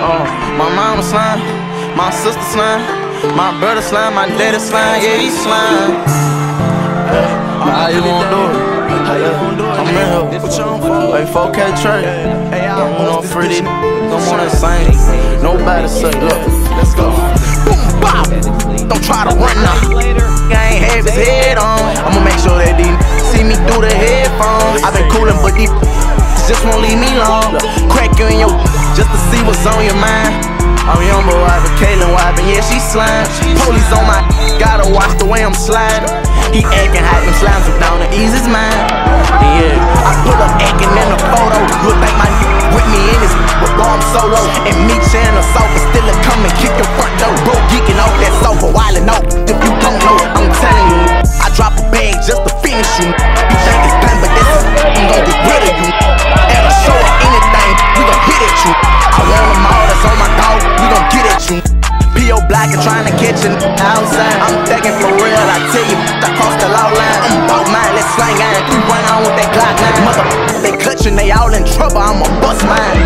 Uh, mama slime, my sister slime, my brother slime, my daddy slime, yeah, he slime. How you gon' do it? I'm in here Hey, 4K Trey. I'm gonna free these I'm on that same. Nobody say, look, let's go. Boom, bop. Don't try to run now. I ain't have his head on. I'ma make sure that these see me through the headphones. I've been coolin', but these just won't leave me alone. Crack you in your just to see what's on your mind. Oh, I'm young boy, I been Kaylin wiping, yeah, she slime. Police on my, gotta watch the way I'm sliding. He acting hot, them slimes are down to ease his mind. Yeah, I pull up acting in a photo. Look like my with me in his, but boy, I'm solo. And me sharing a sofa, still a come and kick your front door. Bro, geeking off that sofa, wildin' out. If you don't know, I'm telling you, I drop a bag just to finish you. You think it's done, but this is, I'm gon' get rid Block and trying to catch an outside. I'm thinking for real, I tell you, I cross the law line. I'm about mine, let's slang iron. You run on with that Glock 9. Mother, they clutching, they all in trouble, I'ma bust mine.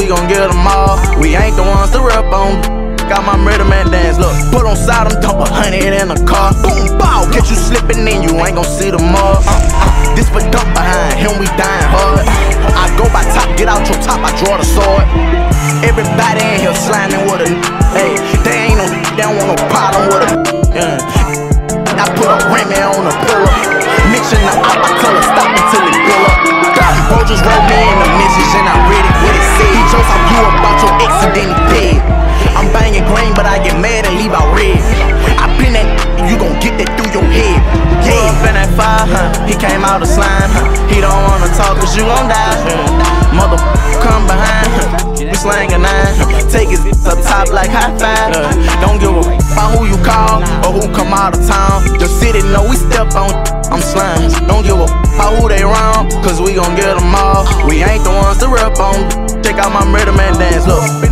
We gon' get them all. We ain't the ones to rep on. Got my murder man dance, look. Put on side, them dump a hundred in a car. Boom, bow, catch you slipping in, you ain't gon' see the mud. Uh, uh, this for dump behind him, we dying hard. I go by top, get out your top, I draw the sword. Everybody in here slamming with a hey, they ain't no, they don't want no problem with a yeah. I put a Remy on the pillar, mixing the huh? He came out of slime, huh? He don't wanna talk cause you gon' die. Huh? Mother come behind, huh? We slang a nine. Take his up top like high five. Don't give a about who you call or who come out of town. The city know we step on, I'm slime. Don't give a about who they round, cause we gon' get them all. We ain't the ones to rip on. Check out my rhythm and dance, look.